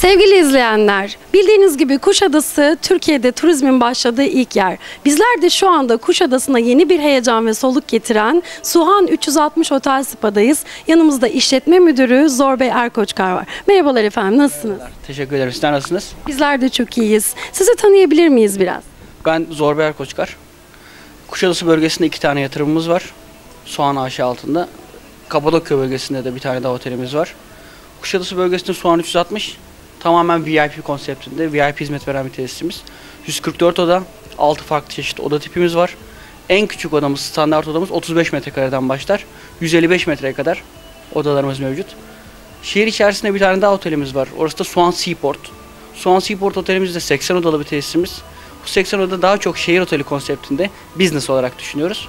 Sevgili izleyenler, bildiğiniz gibi Kuşadası Türkiye'de turizmin başladığı ilk yer. Bizler de şu anda Kuşadası'na yeni bir heyecan ve soluk getiren Suhan 360 Otel Spa'dayız. Yanımızda işletme müdürü Zor Bey Erkoçkar var. Merhabalar efendim, nasılsınız? Teşekkür ederim. Sizler nasılsınız? Bizler de çok iyiyiz. Sizi tanıyabilir miyiz biraz? Ben Zorber Koçkar. Kuşadası bölgesinde iki tane yatırımımız var. Soğan Ağaçı altında. Kapadokya bölgesinde de bir tane daha otelimiz var. Kuşadası bölgesinde Soğan 360 tamamen VIP konseptinde VIP hizmet veren bir tesisimiz. 144 oda, 6 farklı çeşit oda tipimiz var. En küçük odamız, standart odamız 35 metrekareden başlar. 155 metreye kadar odalarımız mevcut. Şehir içerisinde bir tane daha otelimiz var. Orası da Soğan Seaport. Soğan Seaport otelimiz de 80 odalı bir tesisimiz. Bu 80 oda daha çok şehir oteli konseptinde business olarak düşünüyoruz.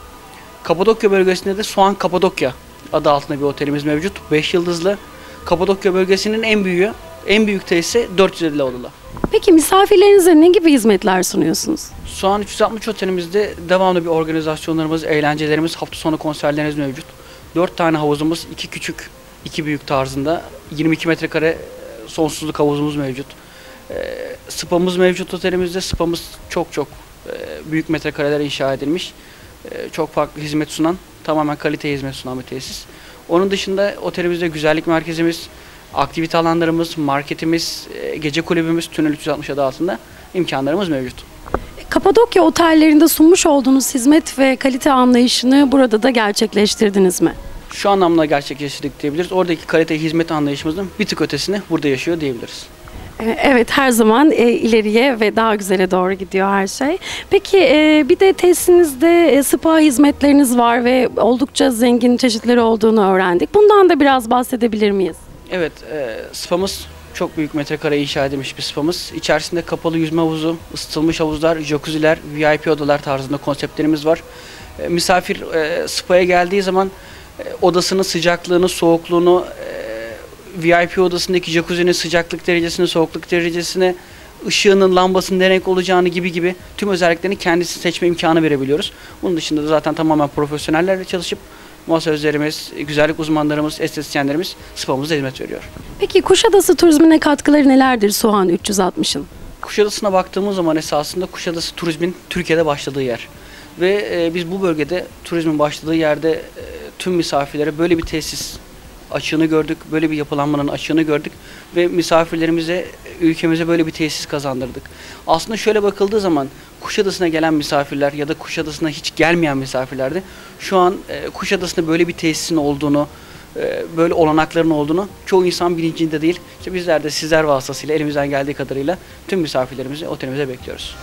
Kapadokya bölgesinde de Soğan Kapadokya adı altında bir otelimiz mevcut. 5 yıldızlı. Kapadokya bölgesinin en büyüğü, en büyük tesisi 450 odalı. Peki misafirlerinize ne gibi hizmetler sunuyorsunuz? Soğan 360 otelimizde devamlı bir organizasyonlarımız, eğlencelerimiz, hafta sonu konserlerimiz mevcut. 4 tane havuzumuz, 2 küçük, 2 büyük tarzında. 22 metrekare sonsuzluk havuzumuz mevcut. E, Spamız mevcut otelimizde. Spamız çok çok e, büyük metrekareler inşa edilmiş. E, Çok farklı hizmet sunan, tamamen kalite hizmet sunan bir tesis. Onun dışında otelimizde güzellik merkezimiz, aktivite alanlarımız, marketimiz, e, gece kulübümüz, Tünel 360 adı altında imkanlarımız mevcut. Kapadokya otellerinde sunmuş olduğunuz hizmet ve kalite anlayışını burada da gerçekleştirdiniz mi? Şu anlamda gerçekleştirdik diyebiliriz. Oradaki kalite hizmet anlayışımızın bir tık ötesini burada yaşıyor diyebiliriz. Ee, Evet her zaman e, ileriye ve daha güzele doğru gidiyor her şey. Peki e, bir de tesisinizde e, spa hizmetleriniz var ve oldukça zengin çeşitleri olduğunu öğrendik. Bundan da biraz bahsedebilir miyiz? Evet, e, spamız çok büyük metrekare inşa edilmiş bir spamız. İçerisinde kapalı yüzme havuzu, ısıtılmış havuzlar, jacuzziler, VIP odalar tarzında konseptlerimiz var. E, misafir e, spa'ya geldiği zaman e, odasının sıcaklığını, soğukluğunu, e, VIP odasındaki jacuzzi'nin sıcaklık derecesini, soğukluk derecesini, ışığının, lambasının ne renk olacağını gibi gibi tüm özelliklerini kendisi seçme imkanı verebiliyoruz. Bunun dışında da zaten tamamen profesyonellerle çalışıp masözlerimiz, güzellik uzmanlarımız, estetisyenlerimiz spamıza hizmet veriyor. Peki Kuşadası turizmine katkıları nelerdir Soğan 360'ın? Kuşadası'na baktığımız zaman esasında Kuşadası turizmin Türkiye'de başladığı yer. Ve e, biz bu bölgede turizmin başladığı yerde e, tüm misafirlere böyle bir tesis açığını gördük. Böyle bir yapılanmanın açığını gördük. Ve misafirlerimize, ülkemize böyle bir tesis kazandırdık. Aslında şöyle bakıldığı zaman Kuşadası'na gelen misafirler ya da Kuşadası'na hiç gelmeyen misafirlerde şu an e, Kuşadası'nda böyle bir tesisin olduğunu, e, böyle olanakların olduğunu çoğu insan bilincinde değil. İşte bizler de sizler vasıtasıyla elimizden geldiği kadarıyla tüm misafirlerimizi otelimize bekliyoruz.